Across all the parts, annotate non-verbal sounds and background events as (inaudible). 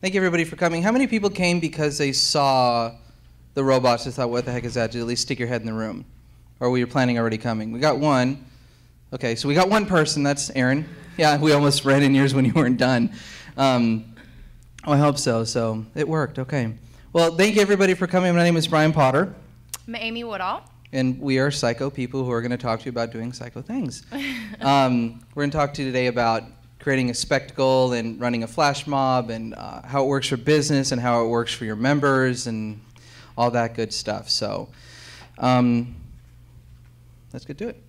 Thank you everybody for coming. How many people came because they saw the robots and thought, what the heck is that? Did at least stick your head in the room? Or were you planning already coming? We got one. Okay, so we got one person. That's Aaron. Yeah, we almost ran in yours when you weren't done. Um, oh, I hope so. So it worked. Okay. Well, thank you everybody for coming. My name is Brian Potter. I'm Aimee Woodall. And we are psycho people who are going to talk to you about doing psycho things. (laughs) um, we're going to talk to you today about creating a spectacle and running a flash mob and uh, how it works for business and how it works for your members and all that good stuff. So um, let's get to it.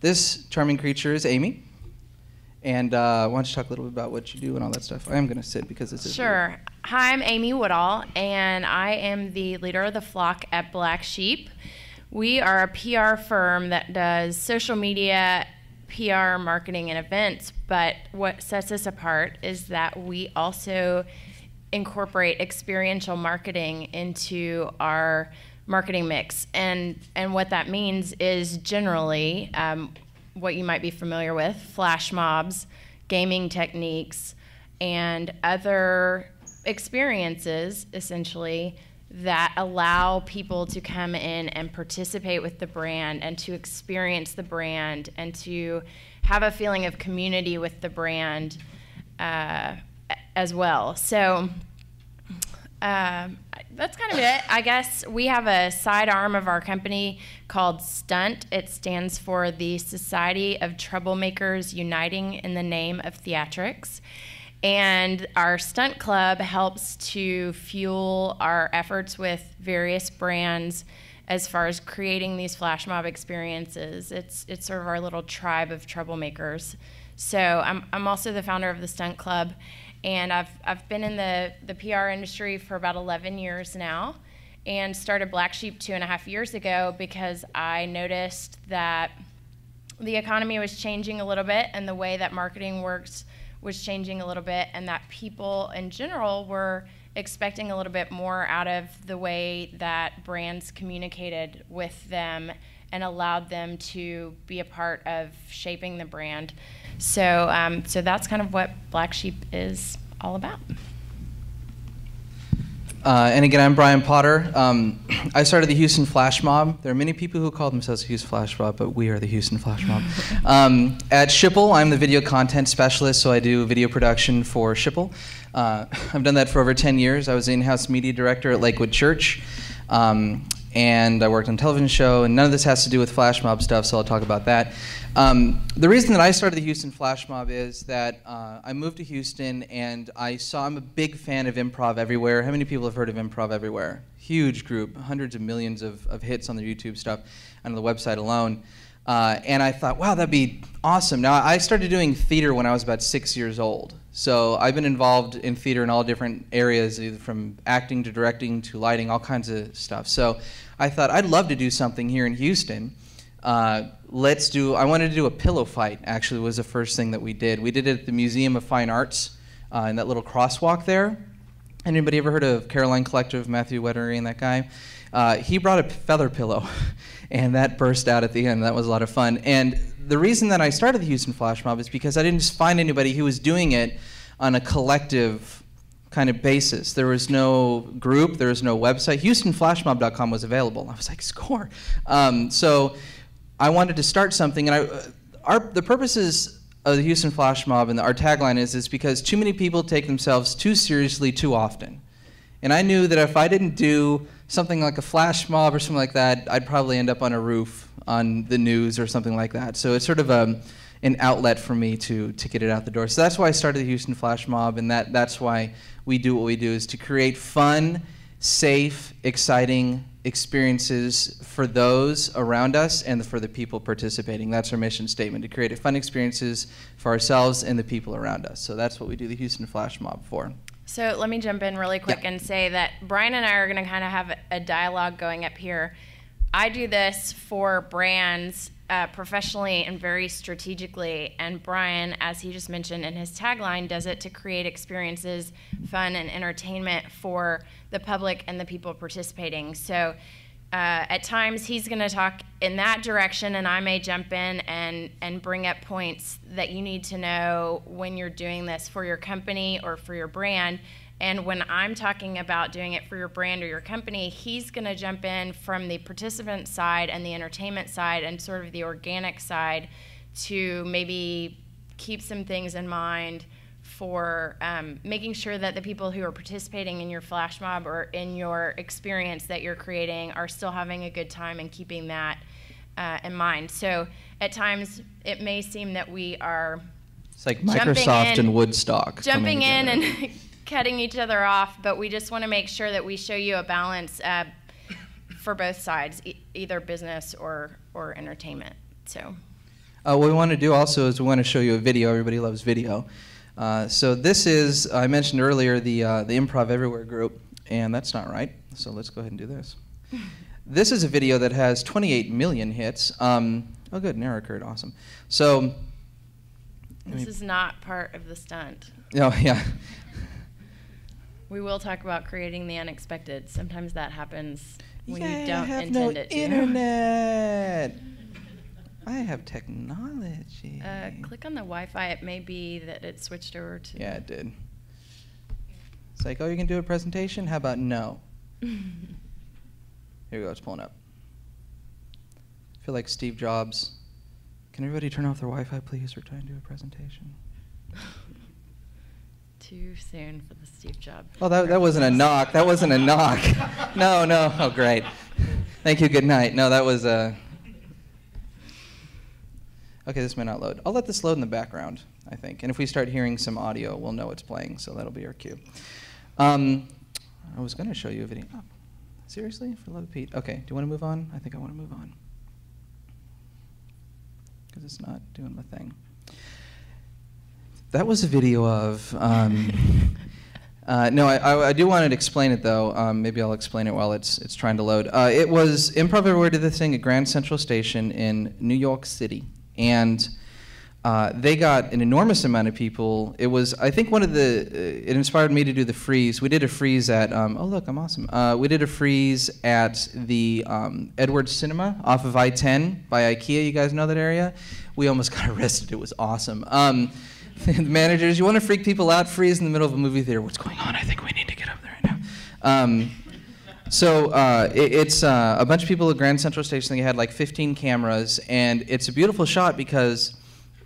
This charming creature is Aimee. And uh, why don't you talk a little bit about what you do and all that stuff? I am going to sit because this is. Sure. Hi, I'm Aimee Woodall, and I am the leader of the flock at Black Sheep. We are a PR firm that does social media, PR, marketing, and events, but what sets us apart is that we also incorporate experiential marketing into our marketing mix. And, and what that means is generally um, what you might be familiar with flash mobs, gaming techniques, and other experiences essentially that allow people to come in and participate with the brand and to experience the brand and to have a feeling of community with the brand uh, as well. So uh, that's kind of it. I guess we have a side arm of our company called Stunt. It stands for the Society of Troublemakers Uniting in the Name of Theatrics. And our stunt club helps to fuel our efforts with various brands as far as creating these flash mob experiences. It's, it's sort of our little tribe of troublemakers. So I'm, I'm also the founder of the Stunt Club, and I've, I've been in the, the PR industry for about 11 years now and started Black Sheep two and a half years ago because I noticed that the economy was changing a little bit and the way that marketing works was changing a little bit, and that people in general were expecting a little bit more out of the way that brands communicated with them and allowed them to be a part of shaping the brand. So, um, so that's kind of what Black Sheep is all about. Uh, and again, I'm Brian Potter. Um, (clears throat) I started the Houston Flash Mob. There are many people who call themselves the Houston Flash Mob, but we are the Houston Flash Mob. (laughs) Um, at Schipul, I'm the video content specialist, so I do video production for Schipul. Uh, (laughs) I've done that for over 10 years. I was in-house media director at Lakewood Church, um, and I worked on a television show, and none of this has to do with Flash Mob stuff, so I'll talk about that. Um, the reason that I started the Houston Flash Mob is that uh, I moved to Houston and I saw, I'm a big fan of Improv Everywhere. How many people have heard of Improv Everywhere? Huge group, hundreds of millions of, of hits on their YouTube stuff and on the website alone. Uh, and I thought, wow, that'd be awesome. Now, I started doing theater when I was about six years old. So I've been involved in theater in all different areas, either from acting to directing to lighting, all kinds of stuff. So I thought I'd love to do something here in Houston uh, let's do, I wanted to do a pillow fight, actually, was the first thing that we did. We did it at the Museum of Fine Arts uh, in that little crosswalk there. Anybody ever heard of Caroline Collective, Matthew Weddery and that guy? Uh, he brought a feather pillow, (laughs) and that burst out at the end. That was a lot of fun. And the reason that I started the Houston Flash Mob is because I didn't find anybody who was doing it on a collective kind of basis. There was no group, there was no website. HoustonFlashMob.com was available. I was like, score. Um, so I wanted to start something, and I, uh, our, the purposes of the Houston Flash Mob and the, our tagline is, is because too many people take themselves too seriously too often. And I knew that if I didn't do something like a flash mob or something like that, I'd probably end up on a roof on the news or something like that. So it's sort of a, um, an outlet for me to, to get it out the door. So that's why I started the Houston Flash Mob, and that, that's why we do what we do, is to create fun, safe, exciting experiences for those around us and for the people participating. That's our mission statement to create fun experiences for ourselves and the people around us. So that's what we do the Houston Flash Mob for. So let me jump in really quick yeah. and say that Brian and I are going to kind of have a dialogue going up here. I do this for brands uh, professionally and very strategically. And Brian, as he just mentioned in his tagline, does it to create experiences, fun, and entertainment for the public and the people participating. So uh, at times he's going to talk in that direction, and I may jump in and, and bring up points that you need to know when you're doing this for your company or for your brand. And when I'm talking about doing it for your brand or your company, he's going to jump in from the participant side and the entertainment side and sort of the organic side to maybe keep some things in mind for um, making sure that the people who are participating in your flash mob or in your experience that you're creating are still having a good time and keeping that uh, in mind. So at times it may seem that we are it's like Microsoft in, and Woodstock jumping in and (laughs) cutting each other off, but we just want to make sure that we show you a balance uh, for both sides, e- either business or or entertainment. So. Uh, what we want to do also is we want to show you a video. Everybody loves video. Uh, so this is, I mentioned earlier, the, uh, the Improv Everywhere group, and that's not right. So let's go ahead and do this. (laughs) this is a video that has 28 million hits. Um, oh, good, an error occurred. Awesome. So. This is not part of the stunt. Oh, (laughs) yeah. We will talk about creating the unexpected. Sometimes that happens when yeah, you don't I have intend no it to. internet. I have technology. Uh, click on the Wi-Fi. It may be that it switched over to. Yeah, it did. It's like, oh, you can do a presentation? How about no? (laughs) Here we go. It's pulling up. I feel like Steve Jobs. Can everybody turn off their Wi-Fi, please? We're trying to do a presentation. Too soon for the Steve Jobs. Oh, that, that wasn't a knock. That wasn't a knock. (laughs) no, no. Oh, great. Thank you. Good night. No, that was a. Okay, this may not load. I'll let this load in the background, I think. And if we start hearing some audio, we'll know it's playing, so that'll be our cue. Um, I was going to show you a video. Oh, seriously? For love of Pete. Okay, do you want to move on? I think I want to move on. Because it's not doing my thing. That was a video of. Um, (laughs) uh, no, I, I, I, do want to explain it though. Um, maybe I'll explain it while it's it's trying to load. Uh, it was Improv Everywhere did this thing at Grand Central Station in New York City, and uh, they got an enormous amount of people. It was, I think, one of the. Uh, it inspired me to do the freeze. We did a freeze at. Um, oh look, I'm awesome. Uh, we did a freeze at the um, Edwards Cinema off of I-10 by IKEA. You guys know that area? We almost (laughs) got arrested. It was awesome. Um, the (laughs) managers, you want to freak people out? Freeze in the middle of a movie theater. What's going on? I think we need to get up there right now. Um, so uh, it, it's uh, a bunch of people at Grand Central Station. They had like 15 cameras, and it's a beautiful shot because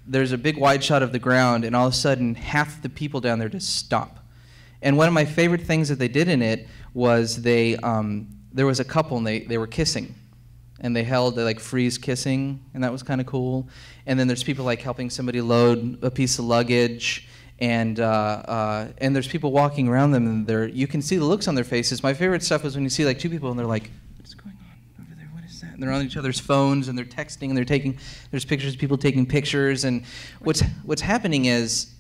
there's a big wide shot of the ground, and all of a sudden, half the people down there just stop. And one of my favorite things that they did in it was they um, there was a couple, and they, they were kissing and they held they like freeze kissing and that was kind of cool. And then there's people like helping somebody load a piece of luggage and uh, uh, and there's people walking around them and they're you can see the looks on their faces. My favorite stuff is when you see like two people and they're like what's going on over there? What is that? And they're on each other's phones and they're texting and they're taking there's pictures of people taking pictures and what's what's happening is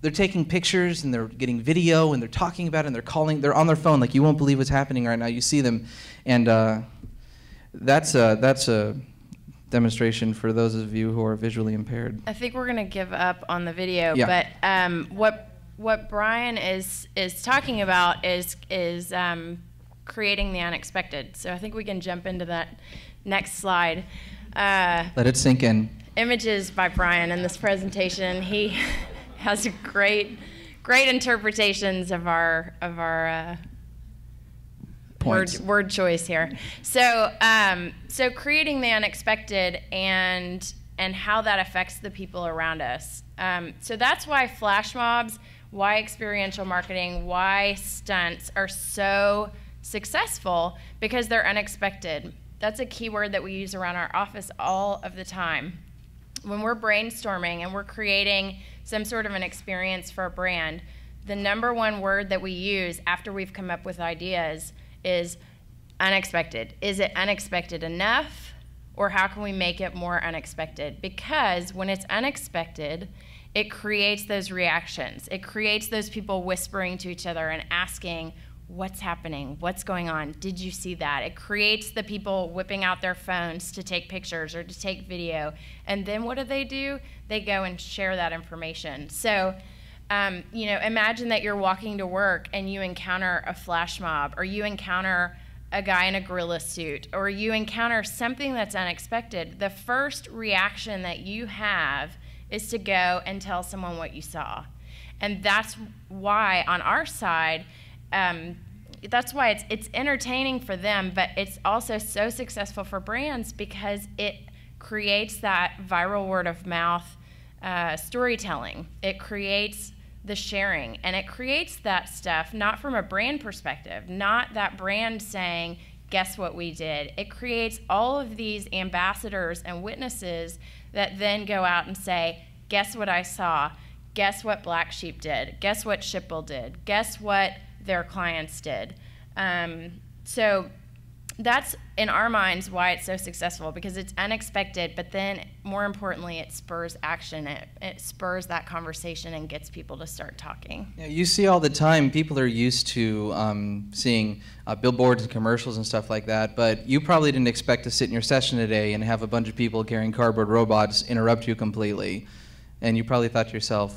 they're taking pictures and they're getting video and they're talking about it and they're calling they're on their phone like you won't believe what's happening right now. You see them. And uh, that's a, that's a demonstration for those of you who are visually impaired. I think we're going to give up on the video, Yeah. but um, what what Brian is is talking about is is um, creating the unexpected. So I think we can jump into that next slide. Uh, Let it sink in. images by Brian in this presentation. He (laughs) has great great interpretations of our of our uh, Points. word word choice here. So um, so creating the unexpected and and how that affects the people around us. Um, so that's why flash mobs, why experiential marketing, why stunts are so successful because they're unexpected. That's a keyword that we use around our office all of the time. When we're brainstorming and we're creating some sort of an experience for a brand, the number one word that we use after we've come up with ideas is unexpected. Is it unexpected enough? Or how can we make it more unexpected? Because when it's unexpected, it creates those reactions. It creates those people whispering to each other and asking, What's happening? What's going on? Did you see that? It creates the people whipping out their phones to take pictures or to take video. And then what do they do? They go and share that information. So, um, you know, imagine that you're walking to work and you encounter a flash mob, or you encounter a guy in a gorilla suit, or you encounter something that's unexpected. The first reaction that you have is to go and tell someone what you saw. And that's why on our side, um, that's why it's it's entertaining for them, but it's also so successful for brands because it creates that viral word of mouth uh, storytelling. It creates the sharing and it creates that stuff not from a brand perspective, not that brand saying, guess what we did. It creates all of these ambassadors and witnesses that then go out and say, guess what I saw? Guess what Black Sheep did? Guess what Schipul did? Guess what their clients did? Um, so that's in our minds why it's so successful because it's unexpected, but then more importantly, it spurs action. It, it spurs that conversation and gets people to start talking. Yeah, you see all the time. People are used to um, seeing uh, billboards and commercials and stuff like that, but you probably didn't expect to sit in your session today and have a bunch of people carrying cardboard robots interrupt you completely, and you probably thought to yourself,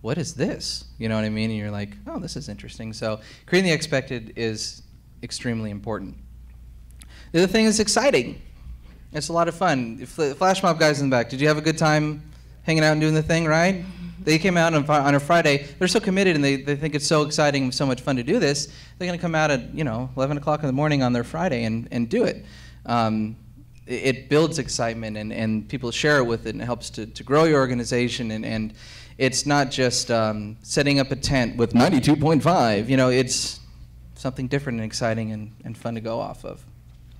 "What is this?" You know what I mean? And you're like, "Oh, this is interesting." So creating the expected is extremely important. The other thing is exciting. It's a lot of fun. Flash mob guys in the back, did you have a good time hanging out and doing the thing, right? They came out on, on a Friday. They're so committed and they, they think it's so exciting and so much fun to do this. They're going to come out at, you know, 11 o'clock in the morning on their Friday and, and do it. Um, it builds excitement and, and people share it with it and it helps to, to grow your organization and, and it's not just um, setting up a tent with 92.5 you know it's something different and exciting and, and fun to go off of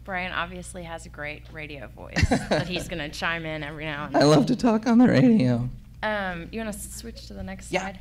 Brian obviously has a great radio voice that he's (laughs) going to chime in every now and then. I love to talk on the radio. Um, you want to switch to the next yeah. slide?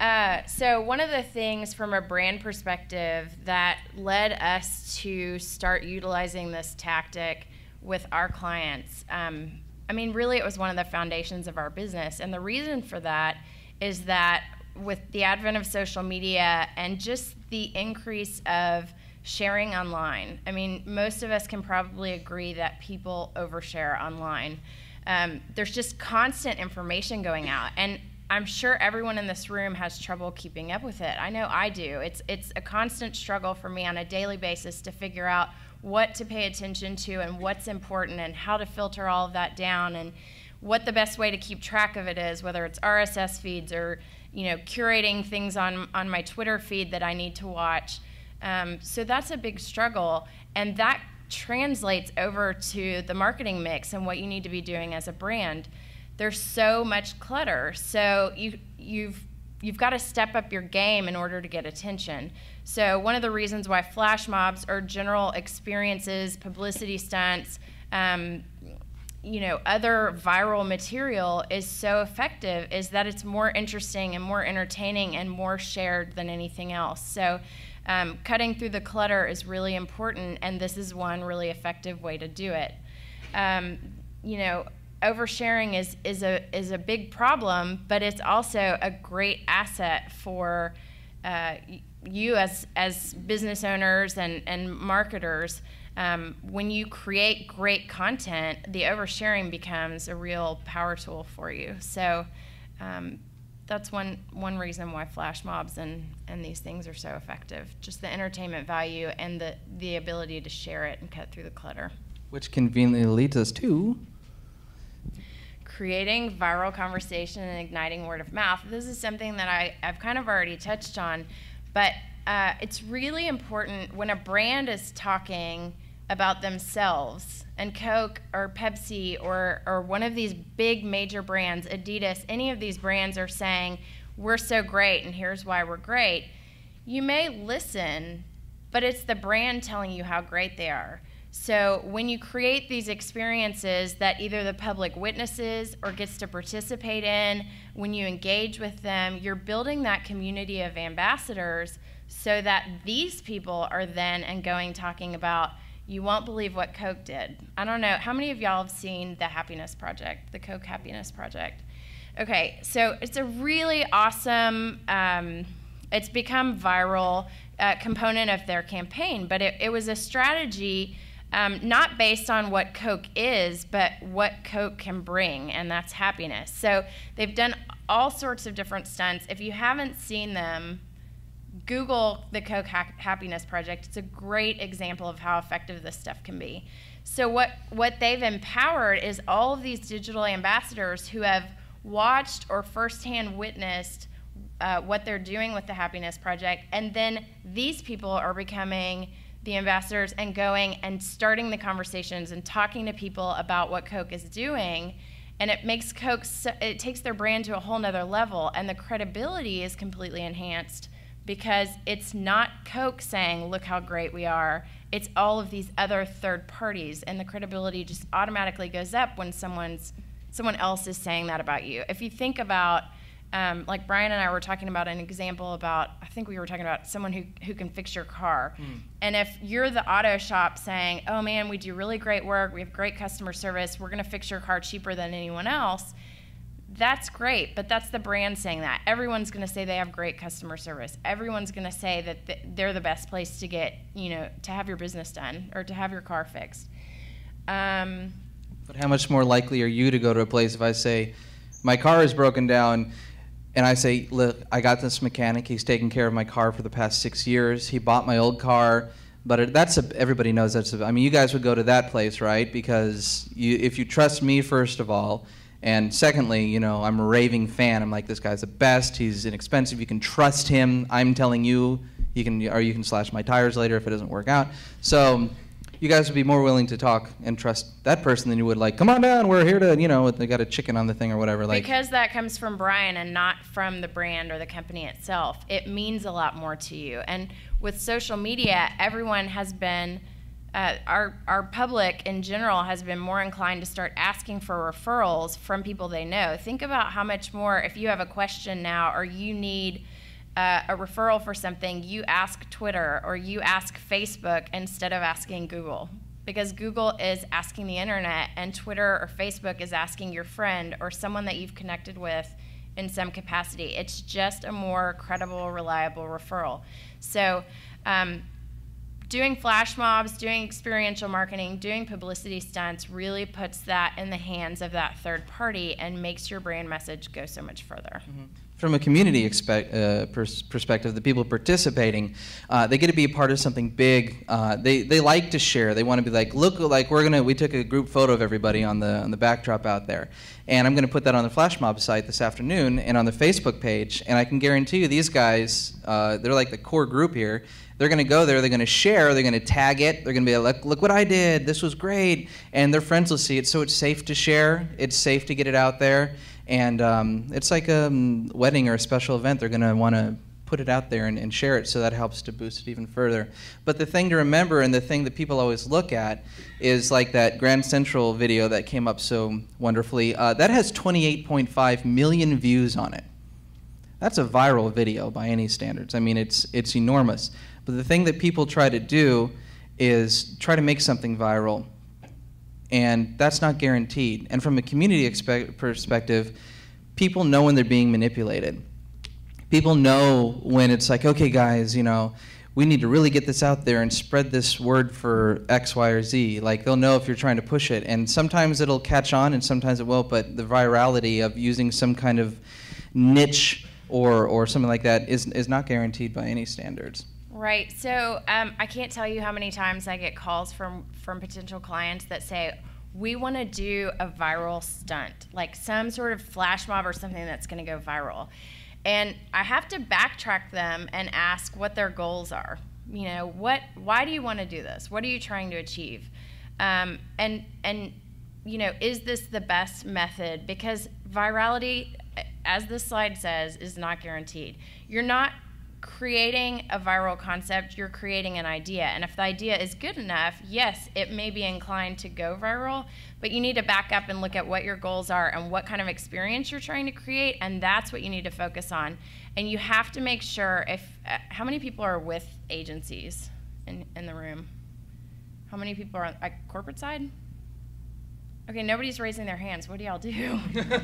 Uh, so one of the things from a brand perspective that led us to start utilizing this tactic with our clients, um, I mean, really, it was one of the foundations of our business, and the reason for that is that with the advent of social media and just the increase of sharing online. I mean, most of us can probably agree that people overshare online. Um, there's just constant information going out, and I'm sure everyone in this room has trouble keeping up with it. I know I do. It's it's a constant struggle for me on a daily basis to figure out what to pay attention to and what's important and how to filter all of that down and what the best way to keep track of it is, whether it's RSS feeds or you know curating things on on my Twitter feed that I need to watch. Um, so that's a big struggle, and that translates over to the marketing mix and what you need to be doing as a brand. There's so much clutter, so you you've you've got to step up your game in order to get attention. So one of the reasons why flash mobs or general experiences, publicity stunts, um, you know, other viral material is so effective is that it's more interesting and more entertaining and more shared than anything else. So um, cutting through the clutter is really important, and this is one really effective way to do it. Um, you know, oversharing is, is, a, is a big problem, but it's also a great asset for uh, you as, as business owners and, and marketers. Um, when you create great content, the oversharing becomes a real power tool for you. So um, that's one one reason why flash mobs and and these things are so effective. Just the entertainment value and the the ability to share it and cut through the clutter. Which conveniently leads us to creating viral conversation and igniting word of mouth. This is something that I, I've kind of already touched on, but uh, it's really important when a brand is talking about themselves and Coke or Pepsi or, or one of these big major brands, Adidas, any of these brands are saying, we're so great and here's why we're great, you may listen, but it's the brand telling you how great they are. So when you create these experiences that either the public witnesses or gets to participate in, when you engage with them, you're building that community of ambassadors so that these people are then and going talking about you won't believe what Coke did. I don't know. How many of y'all have seen the Happiness Project, the Coke Happiness Project? Okay, so it's a really awesome, um, it's become viral uh, component of their campaign, but it, it was a strategy um, not based on what Coke is, but what Coke can bring, and that's happiness. So they've done all sorts of different stunts. If you haven't seen them, Google the Coke ha- Happiness Project. It's a great example of how effective this stuff can be. So what what they've empowered is all of these digital ambassadors who have watched or firsthand witnessed uh, what they're doing with the Happiness Project, and then these people are becoming the ambassadors and going and starting the conversations and talking to people about what Coke is doing. And it makes Coke, so, it takes their brand to a whole nother level, and the credibility is completely enhanced because it's not Coke saying, look how great we are. It's all of these other third parties, and the credibility just automatically goes up when someone's someone else is saying that about you. If you think about um, like Brian and I were talking about an example about, I think we were talking about someone who, who can fix your car. Mm. And if you're the auto shop saying, oh man, we do really great work, we have great customer service, we're gonna fix your car cheaper than anyone else, that's great, but that's the brand saying that. Everyone's gonna say they have great customer service. Everyone's gonna say that they're the best place to get, you know, to have your business done or to have your car fixed. Um, but how much more likely are you to go to a place if I say, my car is broken down, and I say, look, I got this mechanic. He's taken care of my car for the past six years. He bought my old car, but it, that's a, everybody knows that's. A, I mean, you guys would go to that place, right? Because you, if you trust me, first of all, and secondly, you know, I'm a raving fan. I'm like, this guy's the best. He's inexpensive. You can trust him. I'm telling you, you can, or you can slash my tires later if it doesn't work out. So you guys would be more willing to talk and trust that person than you would like, come on down, we're here to, you know, they got a chicken on the thing or whatever. Like because that comes from Brian and not from the brand or the company itself. It means a lot more to you. And with social media, everyone has been. Uh, our, our public in general has been more inclined to start asking for referrals from people they know. Think about how much more, if you have a question now or you need uh, a referral for something, you ask Twitter or you ask Facebook instead of asking Google. Because Google is asking the internet, and Twitter or Facebook is asking your friend or someone that you've connected with in some capacity. It's just a more credible, reliable referral. So, um, doing flash mobs, doing experiential marketing, doing publicity stunts really puts that in the hands of that third party and makes your brand message go so much further. Mm-hmm from a community expect, uh, pers- perspective, the people participating, uh, they get to be a part of something big. Uh, they, they like to share. They want to be like, look, like we're gonna. We took a group photo of everybody on the on the backdrop out there, and I'm gonna put that on the flash mob site this afternoon and on the Facebook page. And I can guarantee you, these guys, uh, they're like the core group here. They're going to go there, they're going to share, they're going to tag it, they're going to be like, look what I did, this was great. And their friends will see it, so it's safe to share, it's safe to get it out there. And um, it's like a um, wedding or a special event. They're going to want to put it out there and, and, share it, so that helps to boost it even further. But the thing to remember, and the thing that people always look at, is like that Grand Central video that came up so wonderfully. Uh, that has 28.5 million views on it. That's a viral video by any standards. I mean, it's it's enormous. But the thing that people try to do is try to make something viral and that's not guaranteed. And from a community perspective, people know when they're being manipulated. People know when it's like, okay, guys, you know, we need to really get this out there and spread this word for X, Y, or Z. Like they'll know if you're trying to push it, and sometimes it'll catch on, and sometimes it won't. But the virality of using some kind of niche or or something like that is is not guaranteed by any standards. Right. So um, I can't tell you how many times I get calls from from potential clients that say, "We want to do a viral stunt, like some sort of flash mob or something that's going to go viral," and I have to backtrack them and ask what their goals are. You know, what? Why do you want to do this? What are you trying to achieve? Um, and and you know, is this the best method? Because virality, as this slide says, is not guaranteed. You're not creating a viral concept, you're creating an idea. And if the idea is good enough, yes, it may be inclined to go viral, but you need to back up and look at what your goals are and what kind of experience you're trying to create, and that's what you need to focus on. And you have to make sure if, uh, how many people are with agencies in, in the room? How many people are on uh, corporate side? Okay, nobody's raising their hands. What do y'all do? (laughs)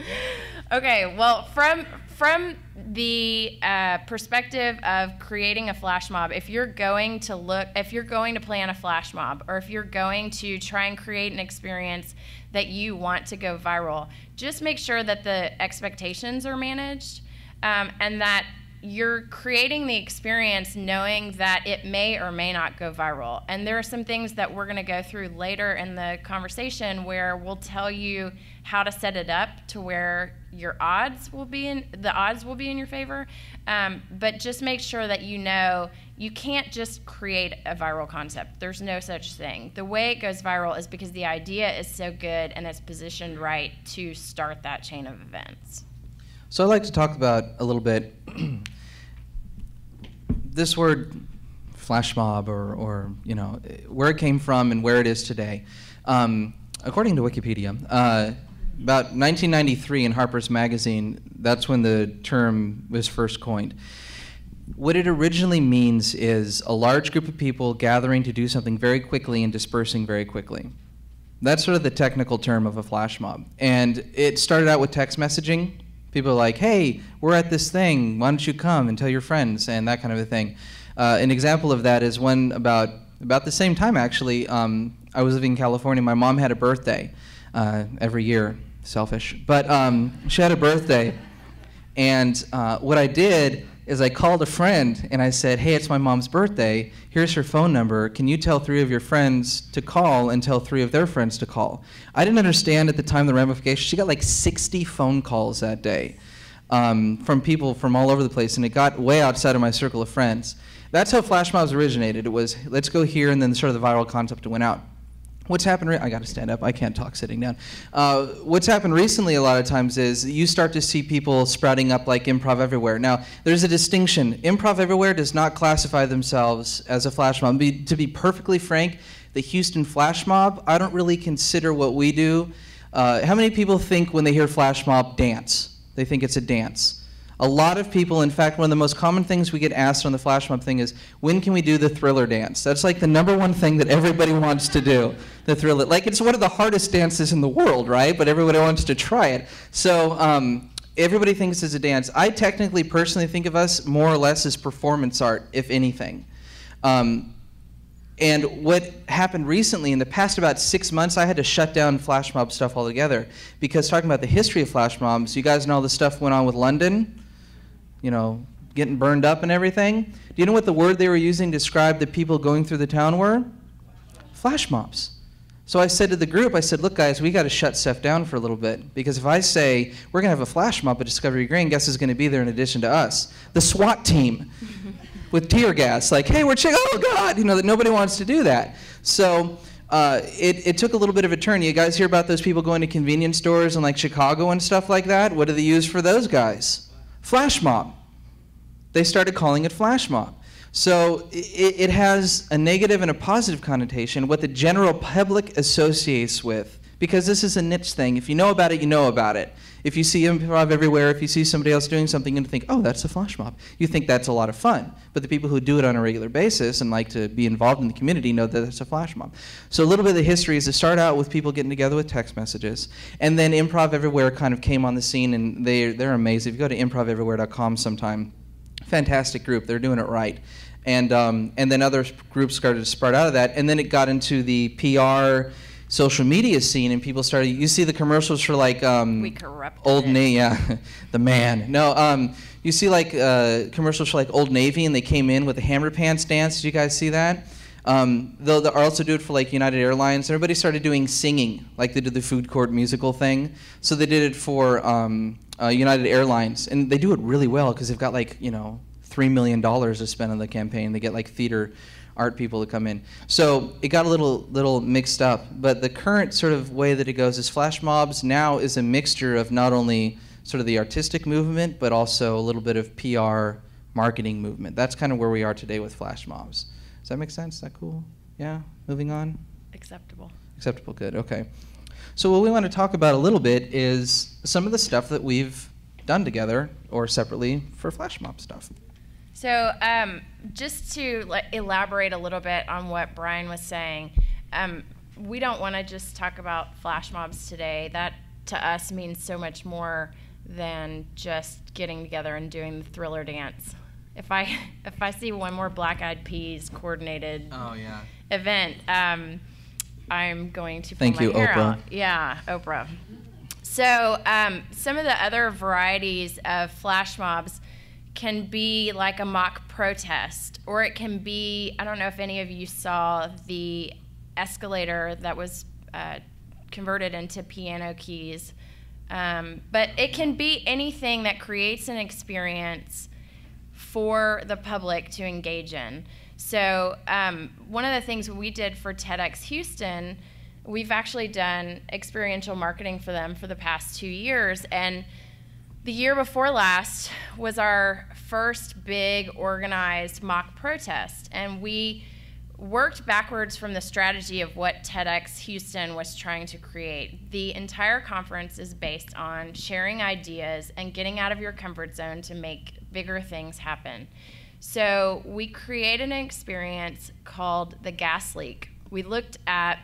(laughs) okay, well, from from the uh, perspective of creating a flash mob, if you're going to look, if you're going to plan a flash mob, or if you're going to try and create an experience that you want to go viral, just make sure that the expectations are managed um, and that you're creating the experience knowing that it may or may not go viral. And there are some things that we're going to go through later in the conversation where we'll tell you how to set it up to where your odds will be in the odds will be in your favor. Um, but just make sure that you know you can't just create a viral concept. There's no such thing. The way it goes viral is because the idea is so good and it's positioned right to start that chain of events. So I'd like to talk about a little bit (clears throat) this word flash mob or, or you know where it came from and where it is today. Um, according to Wikipedia, uh, about 1993 in Harper's Magazine, that's when the term was first coined. What it originally means is a large group of people gathering to do something very quickly and dispersing very quickly. That's sort of the technical term of a flash mob. And it started out with text messaging. People are like, hey, we're at this thing, why don't you come and tell your friends, and that kind of a thing. Uh, an example of that is when about, about the same time, actually, um, I was living in California. My mom had a birthday uh, every year, selfish. But um, she had a birthday, and uh, what I did is I called a friend and I said, Hey, it's my mom's birthday. Here's her phone number. Can you tell three of your friends to call and tell three of their friends to call? I didn't understand at the time the ramifications. She got like 60 phone calls that day um, from people from all over the place, and it got way outside of my circle of friends. That's how flash mobs originated. It was, let's go here, and then sort of the viral concept went out what's happened, re- I got to stand up, I can't talk sitting down. Uh, what's happened recently a lot of times is you start to see people sprouting up like Improv Everywhere. Now, there's a distinction. Improv Everywhere does not classify themselves as a flash mob. Be, to be perfectly frank, the Houston Flash Mob, I don't really consider what we do. Uh, how many people think when they hear flash mob, dance? They think it's a dance. A lot of people, in fact, one of the most common things we get asked on the flash mob thing is, when can we do the thriller dance? That's like the number one thing that everybody wants to do, the thriller. Like it's one of the hardest dances in the world, right? But everybody wants to try it. So um, everybody thinks it's a dance. I technically, personally think of us more or less as performance art, if anything. Um, and what happened recently, in the past about six months, I had to shut down flash mob stuff altogether because talking about the history of flash mobs, you guys know all the stuff went on with London you know, getting burned up and everything. Do you know what the word they were using to describe the people going through the town were? Flash mobs. So I said to the group, I said, look, guys, we got to shut stuff down for a little bit. Because if I say we're going to have a flash mob at Discovery Green, guess who's going to be there in addition to us? The SWAT team (laughs) with tear gas. Like, hey, we're checking, oh, God, you know, that nobody wants to do that. So uh, it, it took a little bit of a turn. You guys hear about those people going to convenience stores in like Chicago and stuff like that? What do they use for those guys? Flash mob. They started calling it flash mob. So it, it, has a negative and a positive connotation, what the general public associates with, because this is a niche thing. If you know about it, you know about it. If you see improv everywhere, if you see somebody else doing something and think, oh, that's a flash mob, you think that's a lot of fun. But the people who do it on a regular basis and like to be involved in the community know that it's a flash mob. So a little bit of the history is to start out with people getting together with text messages, and then improv everywhere kind of came on the scene, and they they're amazing. If you go to improveverywhere.com sometime, fantastic group. They're doing it right. And, um, and then other groups started to spread out of that. And then it got into the PR social media scene, and people started. You see the commercials for like um, we corrupt Old Navy, yeah, (laughs) the man. No, um, you see like uh, commercials for like Old Navy, and they came in with the hammer pants dance. Did you guys see that? Um, they'll, they'll, also do it for like United Airlines. Everybody started doing singing, like they did the food court musical thing. So they did it for um, uh, United Airlines, and they do it really well because they've got like you know three million dollars to spend on the campaign. They get like theater art people to come in. So it got a little little mixed up. But the current sort of way that it goes is flash mobs now is a mixture of not only sort of the artistic movement, but also a little bit of PR marketing movement. That's kind of where we are today with flash mobs. Does that make sense? Is that cool? Yeah. Moving on. Acceptable. Acceptable. Good. Okay. So what we want to talk about a little bit is some of the stuff that we've done together or separately for flash mob stuff. So, um, just to elaborate a little bit on what Brian was saying, um, we don't want to just talk about flash mobs today. That to us means so much more than just getting together and doing the thriller dance. If I (laughs) if I see one more Black Eyed Peas coordinated oh, yeah. event, um, I'm going to pull Thank my you, hair Oprah. out. Yeah, Oprah. So um, some of the other varieties of flash mobs can be like a mock protest, or it can be I don't know if any of you saw the escalator that was uh, converted into piano keys. Um, but it can be anything that creates an experience for the public to engage in. So, um, one of the things we did for TEDx Houston, we've actually done experiential marketing for them for the past two years. And the year before last was our first big organized mock protest. And we worked backwards from the strategy of what TEDx Houston was trying to create. The entire conference is based on sharing ideas and getting out of your comfort zone to make bigger things happen. So we created an experience called the gas leak. We looked at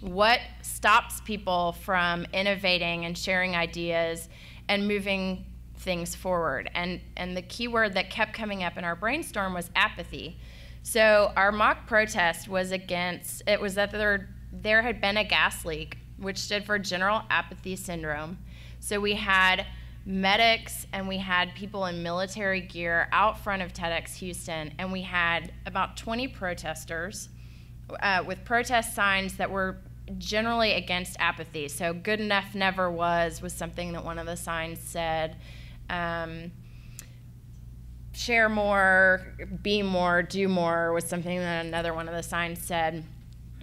what stops people from innovating and sharing ideas and moving things forward. And, and the key word that kept coming up in our brainstorm was apathy. So our mock protest was against, it was that there, there had been a gas leak, which stood for general apathy syndrome. So we had medics and we had people in military gear out front of TEDx Houston, and we had about 20 protesters uh, with protest signs that were generally against apathy. So good enough never was was something that one of the signs said. Um, share more, be more, do more was something that another one of the signs said.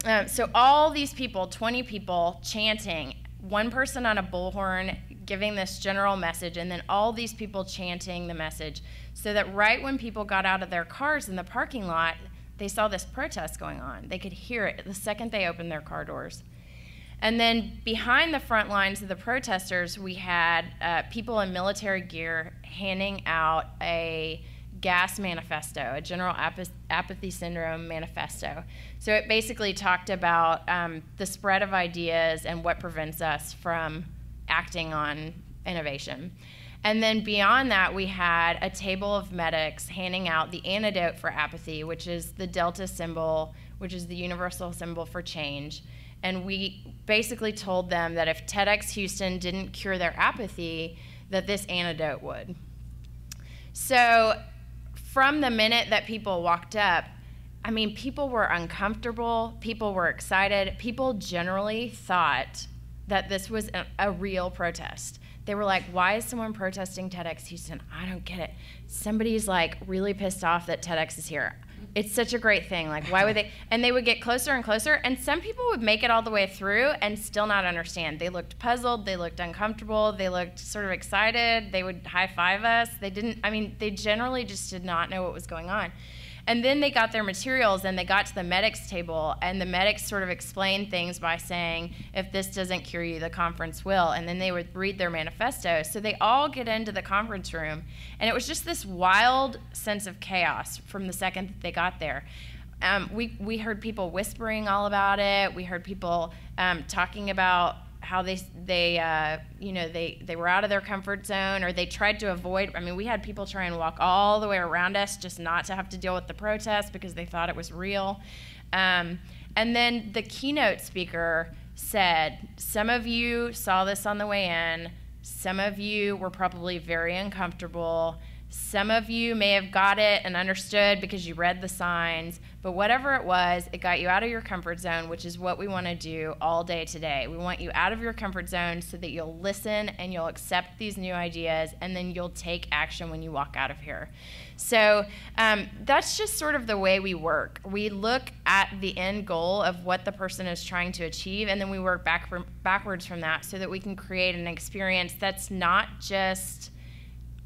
Uh, so all these people, 20 people, chanting, one person on a bullhorn giving this general message, and then all these people chanting the message, so that right when people got out of their cars in the parking lot, they saw this protest going on. They could hear it the second they opened their car doors. And then behind the front lines of the protesters, we had uh, people in military gear handing out a gas manifesto, a general ap- apathy syndrome manifesto. So it basically talked about um, the spread of ideas and what prevents us from acting on innovation. And then beyond that, we had a table of medics handing out the antidote for apathy, which is the delta symbol, which is the universal symbol for change and we basically told them that if TEDx Houston didn't cure their apathy, that this antidote would. So, from the minute that people walked up, I mean, people were uncomfortable, people were excited, people generally thought that this was a, a real protest. They were like, why is someone protesting TEDx Houston? I don't get it. Somebody's like really pissed off that TEDx is here it's such a great thing. Like, why would they? (laughs) And they would get closer and closer, and some people would make it all the way through and still not understand. They looked puzzled, they looked uncomfortable, they looked sort of excited. They would high five us. They didn't, I mean, they generally just did not know what was going on. And then they got their materials and they got to the medics table, and the medics sort of explained things by saying, if this doesn't cure you, the conference will. And then they would read their manifesto. So they all get into the conference room, and it was just this wild sense of chaos from the second that they got there. Um, we, we heard people whispering all about it. We heard people um, talking about how they they uh, you know they they were out of their comfort zone or they tried to avoid i mean we had people try and walk all the way around us just not to have to deal with the protest because they thought it was real. Um, and then the keynote speaker said some of you saw this on the way in. Some of you were probably very uncomfortable. Some of you may have got it and understood because you read the signs, but whatever it was, it got you out of your comfort zone, which is what we want to do all day today. We want you out of your comfort zone so that you'll listen and you'll accept these new ideas, and then you'll take action when you walk out of here. So um, that's just sort of the way we work. We look at the end goal of what the person is trying to achieve, and then we work back from, backwards from that so that we can create an experience that's not just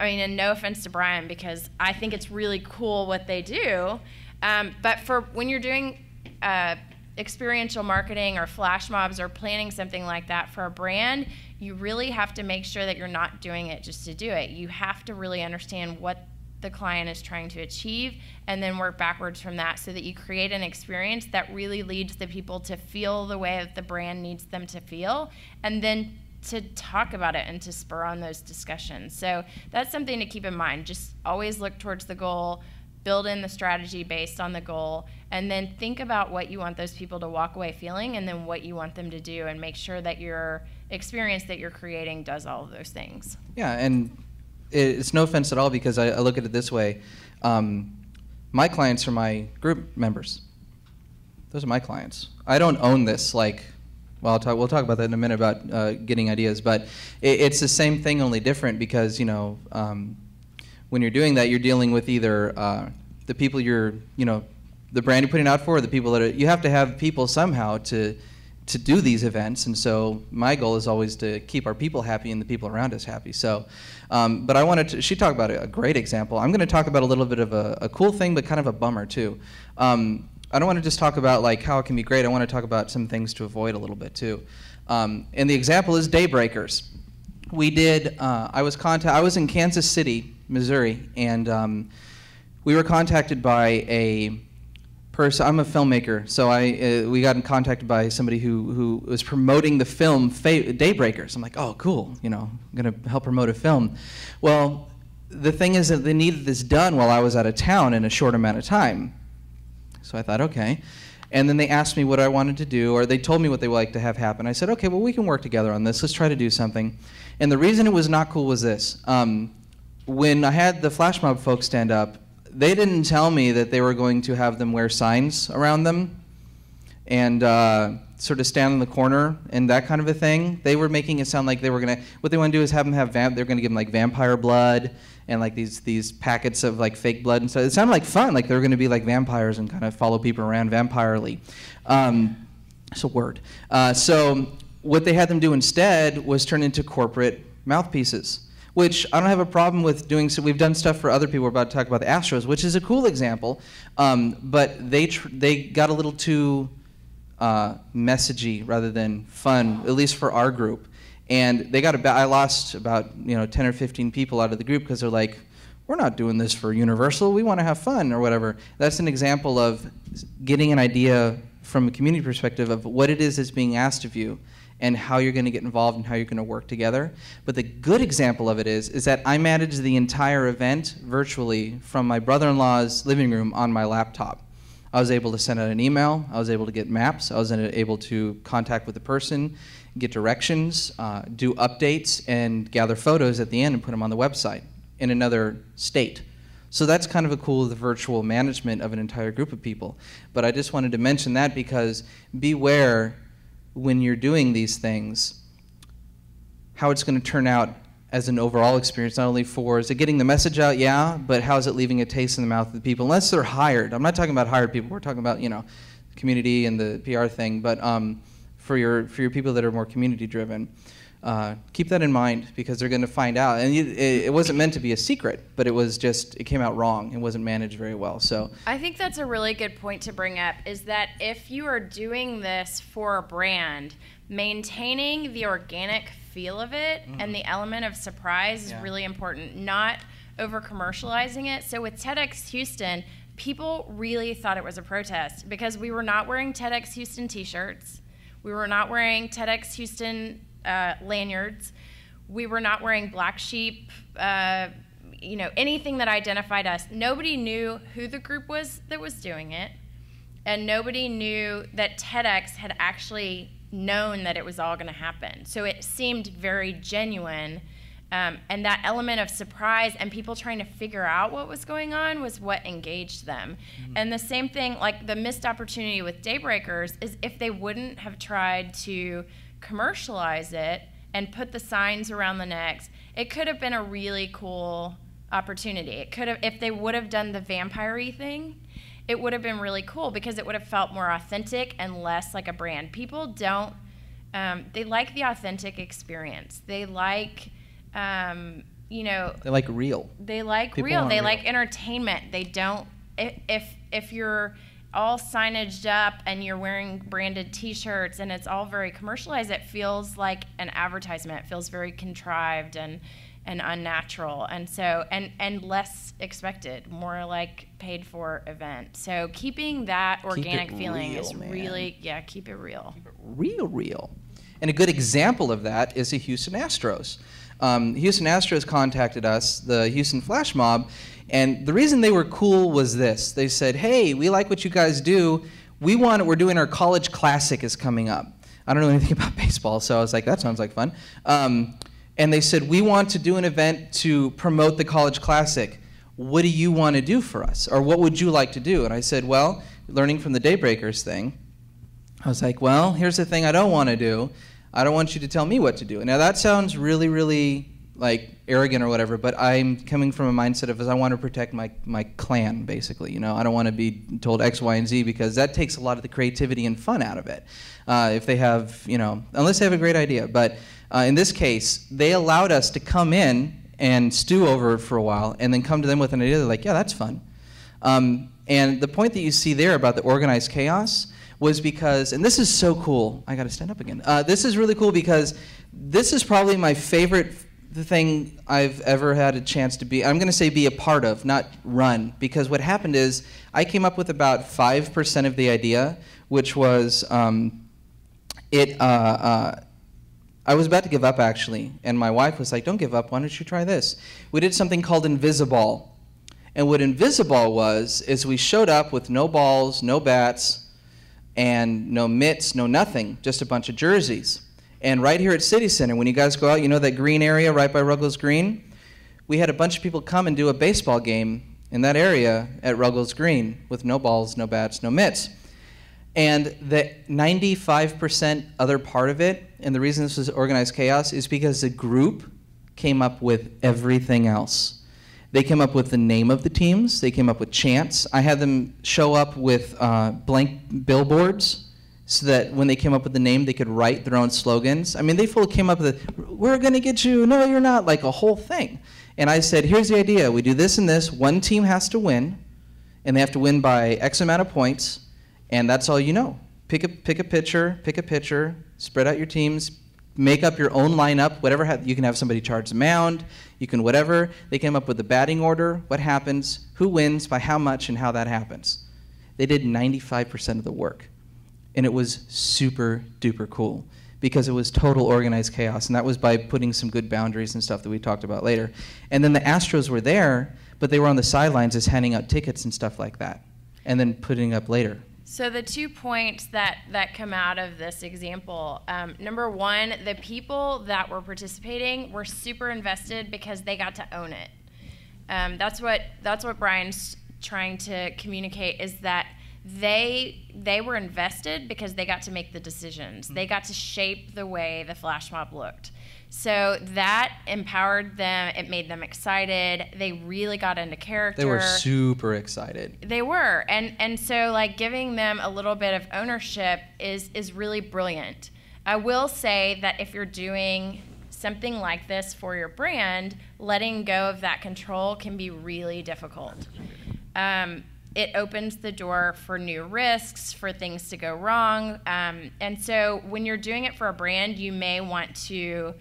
I mean, and no offense to Brian because I think it's really cool what they do. Um, but for when you're doing uh, experiential marketing or flash mobs or planning something like that for a brand, you really have to make sure that you're not doing it just to do it. You have to really understand what the client is trying to achieve and then work backwards from that so that you create an experience that really leads the people to feel the way that the brand needs them to feel and then to talk about it and to spur on those discussions. So that's something to keep in mind. Just always look towards the goal, build in the strategy based on the goal, and then think about what you want those people to walk away feeling and then what you want them to do and make sure that your experience that you're creating does all of those things. Yeah, and it's no offense at all because I, I look at it this way. Um, my clients are my group members. Those are my clients. I don't own this like well, talk, we'll talk about that in a minute about uh, getting ideas, but it, it's the same thing, only different because you know um, when you're doing that, you're dealing with either uh, the people you're, you know, the brand you're putting out for, or the people that are, you have to have people somehow to to do these events, and so my goal is always to keep our people happy and the people around us happy. So, um, but I wanted to. She talked about a, great example. I'm going to talk about a little bit of a, a, cool thing, but kind of a bummer too. Um, I don't want to just talk about like how it can be great. I want to talk about some things to avoid a little bit too. Um, and the example is daybreakers. We did. Uh, I was contact. I was in Kansas City, Missouri, and um, we were contacted by a person. I'm a filmmaker, so I uh, we got contacted by somebody who who was promoting the film Fa- Daybreakers. I'm like, oh, cool. You know, I'm gonna help promote a film. Well, the thing is that they needed this done while I was out of town in a short amount of time. So I thought, okay. And then they asked me what I wanted to do, or they told me what they would like to have happen. I said, okay, well, we can work together on this. Let's try to do something. And the reason it was not cool was this. Um, when I had the flash mob folks stand up, they didn't tell me that they were going to have them wear signs around them and uh, sort of stand in the corner and that kind of a thing. They were making it sound like they were to, what they want to do is have them have, vamp, they're going to give them like vampire blood and like these these packets of like fake blood and stuff. It sounded like fun, like they were going to be like vampires and kind of follow people around vampirely. Um, it's a word. Uh, so what they had them do instead was turn into corporate mouthpieces. Which I don't have a problem with doing. So we've done stuff for other people. We're about to talk about the Astros, which is a cool example. Um, but they they got a little too uh, messagey rather than fun, at least for our group and they got about i lost about you know 10 or 15 people out of the group because they're like we're not doing this for universal we want to have fun or whatever that's an example of getting an idea from a community perspective of what it is that's being asked of you and how you're going to get involved and how you're going to work together but the good example of it is is that i managed the entire event virtually from my brother-in-law's living room on my laptop i was able to send out an email i was able to get maps i was able to contact with the person get directions, uh, do updates, and gather photos at the end and put them on the website in another state. So that's kind of a cool the virtual management of an entire group of people. But I just wanted to mention that because beware when you're doing these things how it's going to turn out as an overall experience, not only for is it getting the message out, yeah, but how is it leaving a taste in the mouth of the people? Unless they're hired. I'm not talking about hired people. We're talking about you know, community and the PR thing. But um, for your for your people that are more community driven. Uh, keep that in mind because they're going to find out. And it, it, wasn't meant to be a secret, but it was just it came out wrong. It wasn't managed very well. So I think that's a really good point to bring up. Is that if you are doing this for a brand, maintaining the organic feel of it mm. and the element of surprise yeah. is really important. Not over commercializing it. So with TEDx Houston, people really thought it was a protest because we were not wearing TEDx Houston T-shirts we were not wearing TEDx Houston uh, lanyards. We were not wearing black sheep, uh, you know, anything that identified us. Nobody knew who the group was that was doing it, and nobody knew that TEDx had actually known that it was all going to happen. So it seemed very genuine um, and that element of surprise and people trying to figure out what was going on was what engaged them. Mm-hmm. And the same thing, like the missed opportunity with Daybreakers, is if they wouldn't have tried to commercialize it and put the signs around the necks, it could have been a really cool opportunity. It could have, if they would have done the vampire thing, it would have been really cool because it would have felt more authentic and less like a brand. People don't, um, they like the authentic experience. They like, um, you know, they like real. They like People real. They real. like entertainment. They don't. If if you're all signaged up and you're wearing branded T-shirts and it's all very commercialized, it feels like an advertisement. It feels very contrived and and unnatural, and so and and less expected, more like paid for event. So keeping that organic feeling real, is man. really yeah, keep it real. Keep it real, real. And a good example of that is the Houston Astros. Um, Houston Astros contacted us, the Houston Flash Mob, and the reason they were cool was this. They said, "Hey, we like what you guys do. We want. We're doing our college classic is coming up. I don't know (laughs) anything about baseball, so I was like, that sounds like fun." Um, and they said, We want to do an event to promote the College Classic. What do you want to do for us? Or what would you like to do? And I said, Well, learning from the Daybreakers thing, I was like, Well, here's the thing I don't want to do. I don't want you to tell me what to do. Now, that sounds really, really like arrogant or whatever, but I'm coming from a mindset of as I want to protect my, my clan, basically. You know, I don't want to be told X, Y, and Z because that takes a lot of the creativity and fun out of it. Uh, if they have, you know, unless they have a great idea. But uh, in this case, they allowed us to come in and stew over it for a while and then come to them with an idea. They're like, yeah, that's fun. Um, and the point that you see there about the organized chaos was because, and this is so cool. I got to stand up again. Uh, this is really cool because this is probably my favorite thing I've ever had a chance to be. I'm going to say be a part of, not run, because what happened is I came up with about five percent of the idea, which was um, it. Uh, uh, I was about to give up actually, and my wife was like, "Don't give up. Why don't you try this?" We did something called Invisiball, and what Invisiball was is we showed up with no balls, no bats, and no mitts, no nothing, just a bunch of jerseys. And right here at City Center, when you guys go out, you know that green area right by Ruggles Green? We had a bunch of people come and do a baseball game in that area at Ruggles Green with no balls, no bats, no mitts. And the 95% other part of it, and the reason this was organized chaos, is because the group came up with everything else. They came up with the name of the teams, they came up with chants. I had them show up with uh, blank billboards so that when they came up with the name, they could write their own slogans. I mean, they fully came up with, we're going to get you, no, you're not, like a whole thing. And I said, here's the idea we do this and this. One team has to win, and they have to win by X amount of points and that's all you know. Pick a pick a pitcher, pick a pitcher, spread out your teams, make up your own lineup. Whatever ha- you can have somebody charge the mound, you can whatever. They came up with the batting order, what happens, who wins, by how much, and how that happens. They did 95% of the work, and it was super duper cool because it was total organized chaos, and that was by putting some good boundaries and stuff that we talked about later. And then the Astros were there, but they were on the sidelines just handing out tickets and stuff like that, and then putting up later. So the two points that that come out of this example, um, number one, the people that were participating were super invested because they got to own it. Um, that's what that's what Brian's trying to communicate is that they they were invested because they got to make the decisions. They got to shape the way the flash mob looked. So that empowered them. It made them excited. They really got into character. They were super excited. They were, and and so like giving them a little bit of ownership is is really brilliant. I will say that if you're doing something like this for your brand, letting go of that control can be really difficult. Um, it opens the door for new risks, for things to go wrong. Um, and so when you're doing it for a brand, you may want to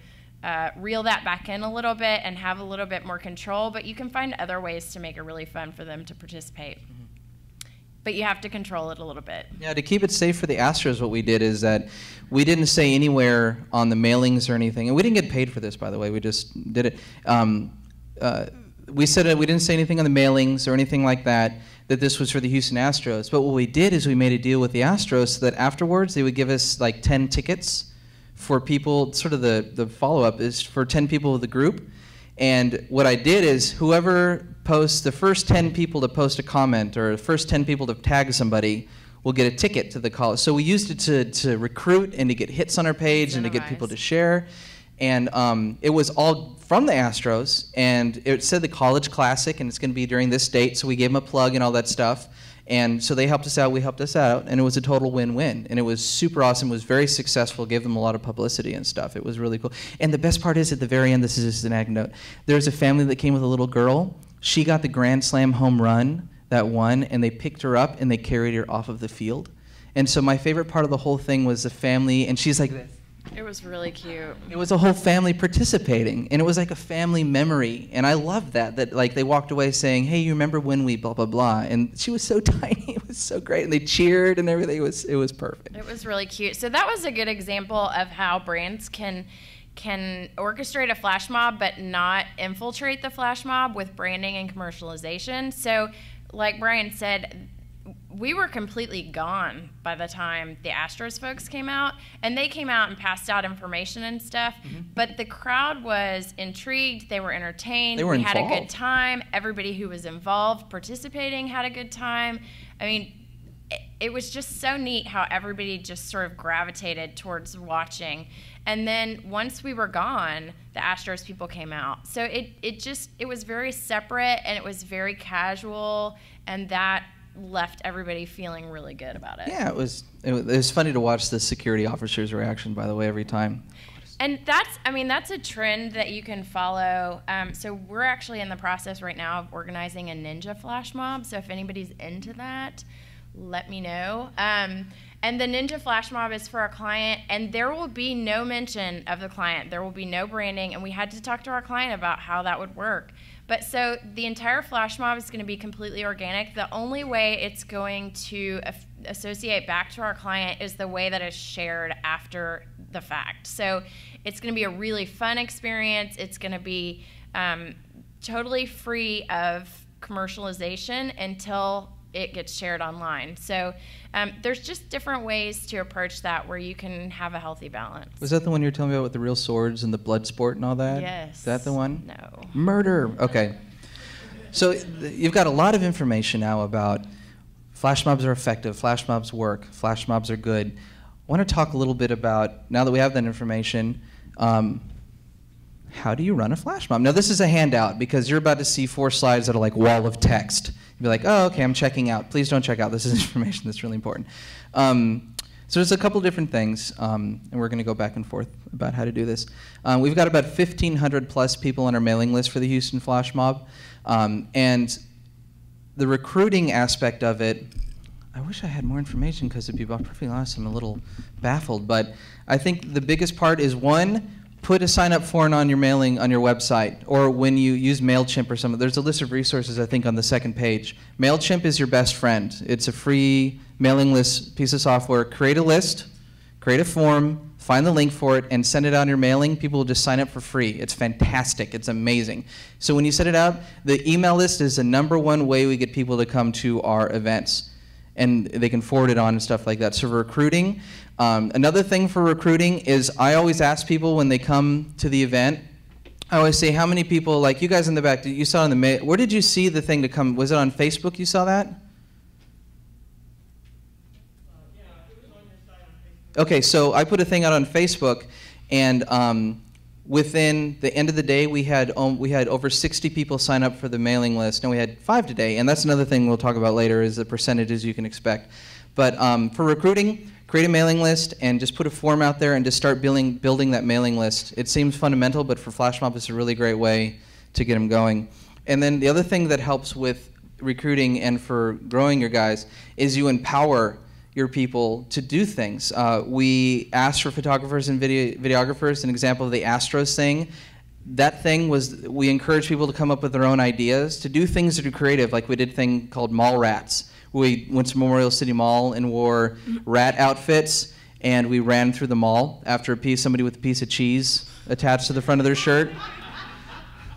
uh, reel that back in a little bit and have a little bit more control, but you can find other ways to make it really fun for them to participate. Mm-hmm. But you have to control it a little bit. Yeah, to keep it safe for the Astros, what we did is that we didn't say anywhere on the mailings or anything, and we didn't get paid for this, by the way. We just did it. Um, uh, we said we didn't say anything on the mailings or anything like that that this was for the Houston Astros. But what we did is we made a deal with the Astros so that afterwards they would give us like 10 tickets for people, sort of the, the follow up is for 10 people of the group. And what I did is whoever posts, the first 10 people to post a comment or the first 10 people to tag somebody will get a ticket to the college. So we used it to, to recruit and to get hits on our page and to get people to share. And um, it was all from the Astros, and it said the College Classic, and it's going to be during this date, so we gave them a plug and all that stuff. And so they helped us out, we helped us out, and it was a total win-win. And it was super awesome, it was very successful, gave them a lot of publicity and stuff. It was really cool. And the best part is at the very end, this is just an anecdote. There's a family that came with a little girl. She got the Grand Slam home run that won, and they picked her up and they carried her off of the field. And so my favorite part of the whole thing was the family, and she's like this. It was really cute. It was a whole family participating, and it was like a family memory. And I loved that. That like they walked away saying, "Hey, you remember when we blah blah blah?" And she was so (laughs) tiny. It was so great, and they cheered and everything. It was it was perfect. It was really cute. So that was a good example of how brands can can orchestrate a flash mob but not infiltrate the flash mob with branding and commercialization. So, like Brian said, we were completely gone by the time the Astros folks came out, and they came out and passed out information and stuff. Mm-hmm. But the crowd was intrigued; they were entertained. They were we involved. had a good time. Everybody who was involved, participating, had a good time. I mean, it, it was just so neat how everybody just sort of gravitated towards watching. And then once we were gone, the Astros people came out. So it it just it was very separate and it was very casual, and that left everybody feeling really good about it. Yeah, it was, it was. It was funny to watch the security officer's reaction. By the way, every time. And that's, I mean, that's a trend that you can follow. Um, so we're actually in the process right now of organizing a ninja flash mob. So if anybody's into that, let me know. Um, and the ninja flash mob is for our client, and there will be no mention of the client. There will be no branding, and we had to talk to our client about how that would work. But so the entire flash mob is going to be completely organic. The only way it's going to associate back to our client is the way that is shared after the fact. So it's going to be a really fun experience. It's going to be um, totally free of commercialization until it gets shared online. So um, there's just different ways to approach that where you can have a healthy balance. Was that the one you were telling me about with the real swords and the blood sport and all that? Yes. Is that the one? No. Murder. Okay. So you've got a lot of information now about flash mobs are effective, flash mobs work, flash mobs are good. I want to talk a little bit about, now that we have that information, um, how do you run a flash mob? Now, this is a handout because you're about to see four slides that are like wall of text be like, oh, okay, I'm checking out. Please don't check out. This is (laughs) information that's really important. Um, so there's a couple different things, um, and we're going to go back and forth about how to do this. Um, we've got about 1,500 plus people on our mailing list for the Houston Flash Mob, um, and the recruiting aspect of it. I wish I had more information because, to be perfectly honest, I'm a little baffled. But I think the biggest part is one, put a sign up form on your mailing on your website or when you use MailChimp or something. There's a list of resources, I think, on the second page. MailChimp is your best friend. It's a free mailing list piece of software. Create a list, create a form, find the link for it, and send it on your mailing. People will just sign up for free. It's fantastic. It's amazing. So when you set it up, the email list is the number one way we get people to come to our events. And they can forward it on and stuff like that. So recruiting, um, another thing for recruiting is I always ask people when they come to the event, I always say, how many people, like you guys in the back, Did you saw in the mail, where did you see the thing to come? Was it on Facebook you saw that? Okay, so I put a thing out on Facebook, and um, within the end of the day, we had um, we had over 60 people sign up for the mailing list, and we had five today. And that's another thing we'll talk about later is the percentages you can expect. But um, for recruiting, create a mailing list and just put a form out there and just start building, building that mailing list. It seems fundamental, but for FlashMob, it's a really great way to get them going. And then the other thing that helps with recruiting and for growing your guys is you empower your people to do things. Uh, we asked for photographers and video, videographers, an example of the Astros thing. That thing was we encourage people to come up with their own ideas, to do things that are creative, like we did a thing called Mall Rats we went to Memorial City Mall and wore rat outfits, and we ran through the mall after a piece, somebody with a piece of cheese attached to the front of their shirt.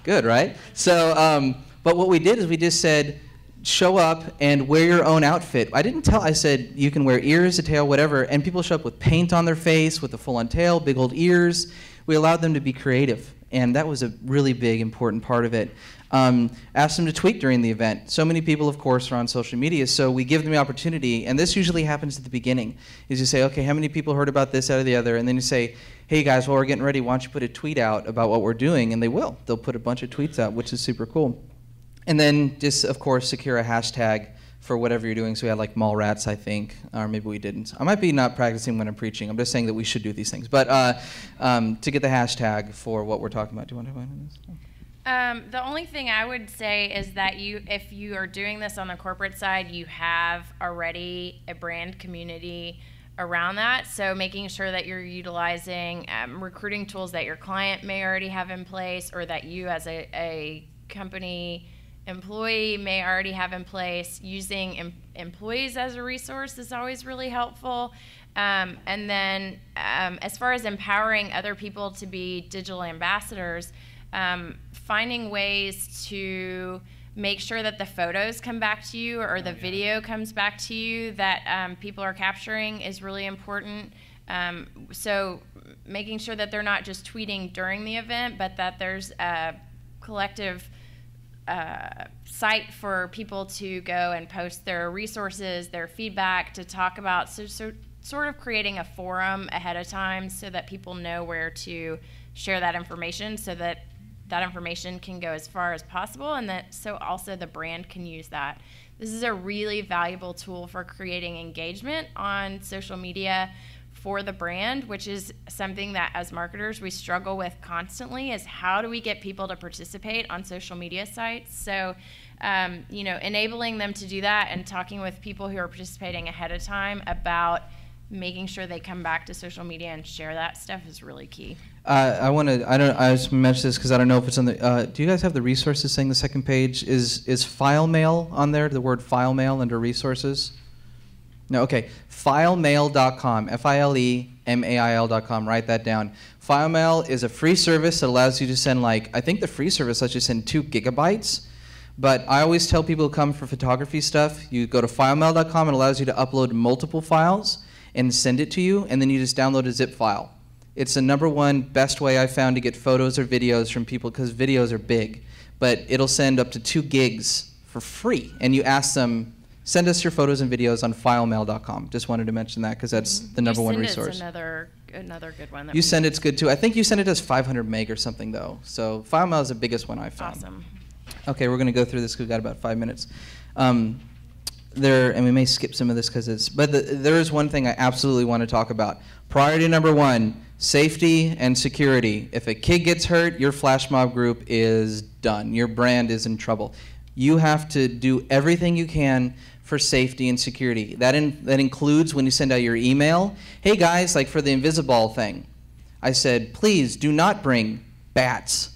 Good, right? So, um, but what we did is we just said, show up and wear your own outfit. I didn't tell, I said you can wear ears, a tail, whatever, and people show up with paint on their face, with a full on tail, big old ears. We allowed them to be creative, and that was a really big, important part of it um, ask them to tweet during the event. So many people, of course, are on social media, so we give them the opportunity, and this usually happens at the beginning, is you say, okay, how many people heard about this out of the other? And then you say, hey guys, while we're getting ready, why don't you put a tweet out about what we're doing? And they will. They'll put a bunch of tweets out, which is super cool. And then just, of course, secure a hashtag for whatever you're doing. So we had like mall rats, I think, or maybe we didn't. I might be not practicing when I'm preaching. I'm just saying that we should do these things. But uh, um, to get the hashtag for what we're talking about, do you want to comment on this? Um, the only thing I would say is that you, if you are doing this on the corporate side, you have already a brand community around that. So making sure that you're utilizing um, recruiting tools that your client may already have in place, or that you as a, a company employee may already have in place. Using em- employees as a resource is always really helpful. Um, and then, um, as far as empowering other people to be digital ambassadors. Um, finding ways to make sure that the photos come back to you or the video comes back to you that um, people are capturing is really important. Um, so making sure that they're not just tweeting during the event, but that there's a collective uh, site for people to go and post their resources, their feedback, to talk about. So, so sort of creating a forum ahead of time so that people know where to share that information, so that that information can go as far as possible, and that so also the brand can use that. This is a really valuable tool for creating engagement on social media for the brand, which is something that as marketers we struggle with constantly is how do we get people to participate on social media sites? So, um, you know, enabling them to do that and talking with people who are participating ahead of time about making sure they come back to social media and share that stuff is really key. Uh, I want to. I don't. I just mentioned this because I don't know if it's on the. Uh, do you guys have the resources saying the second page is is FileMail on there? The word FileMail under resources. No, okay. Filemail.com, F I L E M A I L.com. Write that down. FileMail is a free service that allows you to send, like, I think the free service lets you send two gigabytes. But I always tell people who come for photography stuff, you go to filemail.com, it allows you to upload multiple files and send it to you, and then you just download a zip file. It's the number one best way I found to get photos or videos from people because videos are big. But it'll send up to two gigs for free, and you ask them, send us your photos and videos on filemail.com. Just wanted to mention that because that's the number one resource. another another good one. YouSendIt's good too. I think you send it as 500 meg or something though. So FileMail is the biggest one I found. Awesome. Okay, we're going to go through this. Because we've got about five minutes. Um, there, and we may skip some of this because it's, but the, there is one thing I absolutely want to talk about. Priority number one: safety and security. If a kid gets hurt, your flash mob group is done. Your brand is in trouble. You have to do everything you can for safety and security. That, in, that includes when you send out your email. Hey guys, like for the Invisiball thing, I said, please do not bring bats,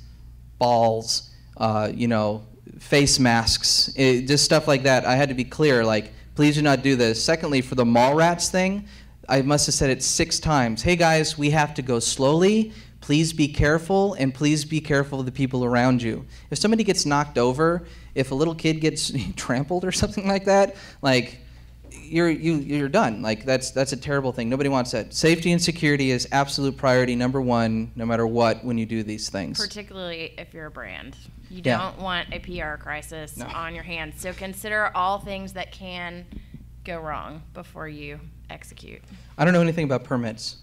balls, uh, you know, face masks, it, just stuff like that. I had to be clear, like, please do not do this. Secondly, for the mall rats thing, I must have said it six times. Hey guys, we have to go slowly. Please be careful, and please be careful of the people around you. If somebody gets knocked over, if a little kid gets (laughs) trampled or something like that, like you're you you're done. Like that's that's a terrible thing. Nobody wants that. Safety and security is absolute priority number one, no matter what, when you do these things. Particularly if you're a brand, you Yeah. don't want a PR crisis No. on your hands. So consider all things that can go wrong before you execute. I don't know anything about permits.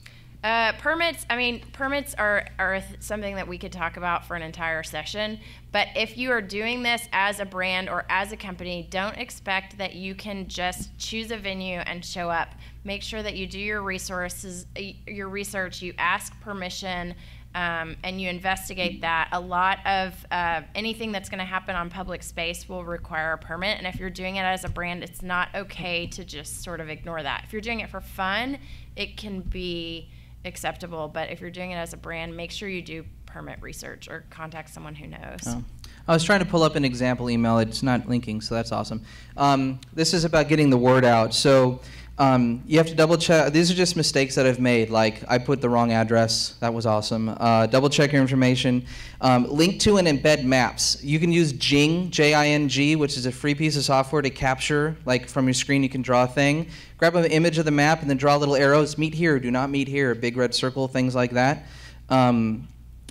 Uh, permits, I mean, permits are, are something that we could talk about for an entire session. But if you are doing this as a brand or as a company, don't expect that you can just choose a venue and show up. Make sure that you do your resources, your research, you ask permission, um, and you investigate that. A lot of uh, anything that's going to happen on public space will require a permit. And if you're doing it as a brand, it's not okay to just sort of ignore that. If you're doing it for fun, it can be acceptable. But if you're doing it as a brand, make sure you do permit research or contact someone who knows. Oh. I was trying to pull up an example email. It's not linking, so that's awesome. Um, this is about getting the word out. So um, you have to double check. These are just mistakes that I've made. Like I put the wrong address. That was awesome. Uh, double check your information. Um, link to and embed maps. You can use Jing, J-I-N-G, which is a free piece of software to capture. Like from your screen, you can draw a thing. Grab an image of the map and then draw little arrows. Meet here. Do not meet here. Big red circle. Things like that. Um,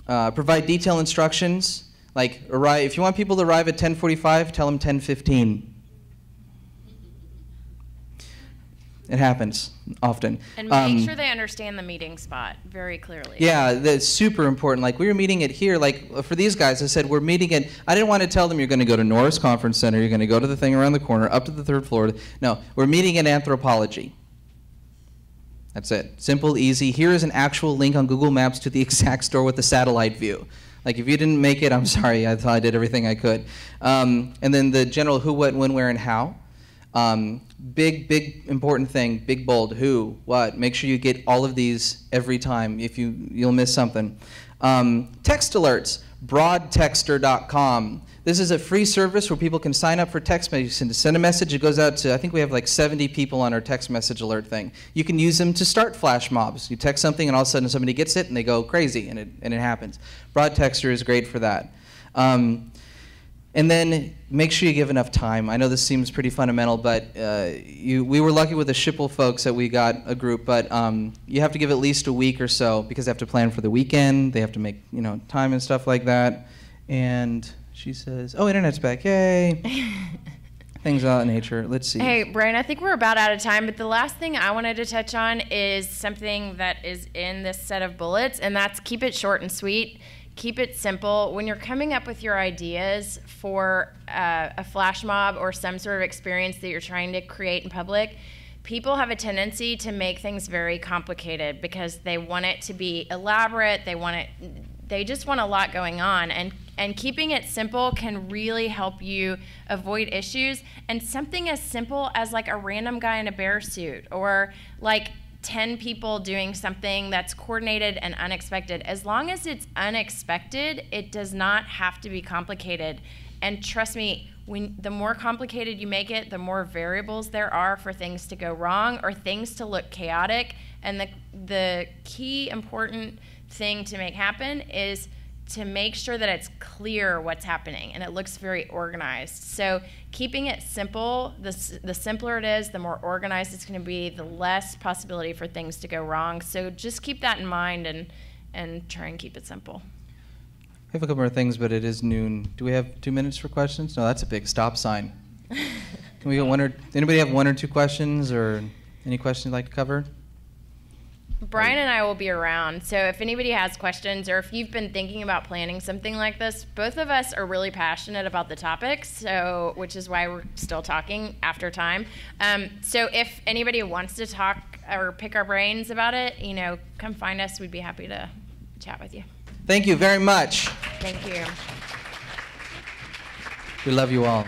uh, provide detailed instructions. Like arrive, if you want people to arrive at 10:45, tell them 10:15. It happens often. And make Um, sure they understand the meeting spot very clearly. Yeah, that's super important. Like we were meeting it here. Like for these guys, I said we're meeting it. I didn't want to tell them you're going to go to Norris Conference Center. You're going to go to the thing around the corner, up to the third floor. No, we're meeting in Anthropologie. That's it. Simple, easy. Here is an actual link on Google Maps to the (laughs) exact store with the satellite view. Like if you didn't make it, I'm (laughs) sorry. I thought I did everything I could. Um, and then the general who, what, when, where, and how. Um, big, big, important thing. Big, bold. Who, what. Make sure you get all of these every time. If you, you'll miss something. Um, text alerts. Broadtexter.com. This is a free service where people can sign up for text messages and to send a message. It goes out to I think we have like 70 people on our text message alert thing. You can use them to start flash mobs. You text something and all of a sudden somebody gets it and they go crazy and it and it happens. Broadtexter is great for that. Um, And then make sure you give enough time. I know this seems pretty fundamental, but uh, you, we were lucky with the Schipul folks that we got a group, but um, you have to give at least a week or so because they have to plan for the weekend. They have to make you know time and stuff like that. And she says, "Oh, internet's back! Yay!" (laughs) Things of that nature. Let's see. Hey, Brian, I think we're about out of time, but the last thing I wanted to touch on is something that is in this set of bullets, and that's keep it short and sweet keep it simple. When you're coming up with your ideas for uh, a flash mob or some sort of experience that you're trying to create in public, people have a tendency to make things very complicated because they want it to be elaborate. They want it. They just want a lot going on, and and keeping it simple can really help you avoid issues. And something as simple as like a random guy in a bear suit, or like 10 people doing something that's coordinated and unexpected. As long as it's unexpected, it does not have to be complicated. And trust me, when the more complicated you make it, the more variables there are for things to go wrong or things to look chaotic. And the the key important thing to make happen is to make sure that it's clear what's happening and it looks very organized. So keeping it simple, the, the simpler it is, the more organized it's going to be, the less possibility for things to go wrong. So just keep that in mind and, and try and keep it simple. I have a couple more things, but it is noon. Do we have two minutes for questions? No, that's a big stop sign. (laughs) Can we get one or anybody have one or two questions or any questions you'd like to cover? Brian and I will be around. So if anybody has questions or if you've been thinking about planning something like this, both of us are really passionate about the topic, so which is why we're still talking after time. Um, so if anybody wants to talk or pick our brains about it, you know, come find us. We'd be happy to chat with you. Thank you very much. Thank you. We love you all.